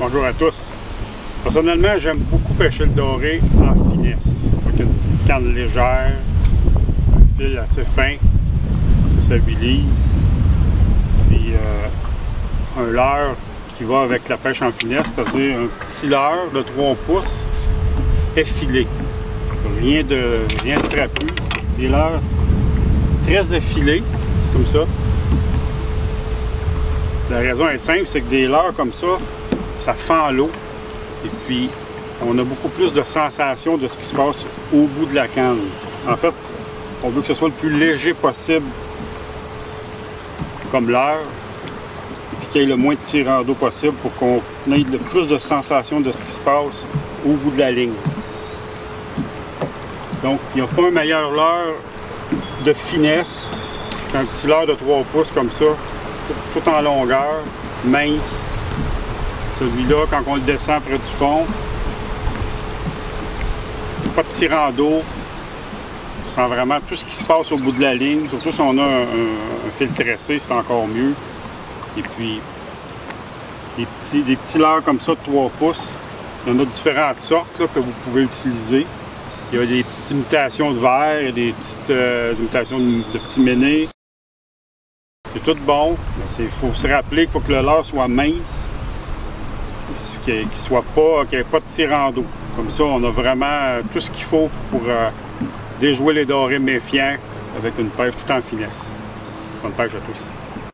Bonjour à tous. Personnellement, j'aime beaucoup pêcher le doré en finesse. Avec une canne légère, un fil assez fin, ça s'habilise, puis euh, un leurre qui va avec la pêche en finesse, c'est-à-dire un petit leurre de 3 pouces effilé. Rien de, rien de trapu, des leurres très effilés, comme ça. La raison est simple, c'est que des leurres comme ça, ça fend l'eau. Et puis, on a beaucoup plus de sensations de ce qui se passe au bout de la canne. En fait, on veut que ce soit le plus léger possible comme leurre, et puis qu'il y ait le moins de tirant d'eau possible pour qu'on ait le plus de sensations de ce qui se passe au bout de la ligne. Donc, il n'y a pas un meilleur leurre de finesse qu'un petit leurre de 3 pouces comme ça, tout en longueur, mince. Celui-là, quand on le descend près du fond, pas de tirant d'eau. On sent vraiment tout ce qui se passe au bout de la ligne. Surtout si on a un, fil tressé, c'est encore mieux. Et puis, des petits, des petits comme ça de 3 pouces. Il y en a différentes sortes que vous pouvez utiliser. Il y a des petites imitations de verre, des petites euh, imitations de, de petits ménés. C'est tout bon. Il faut se rappeler qu'il faut que le leurre soit mince, qu'il ne soit pas, qu'il n'y ait pas de tirant d'eau. Comme ça, on a vraiment tout ce qu'il faut pour euh, déjouer les dorés méfiants avec une pêche tout en finesse. Bonne pêche à tous.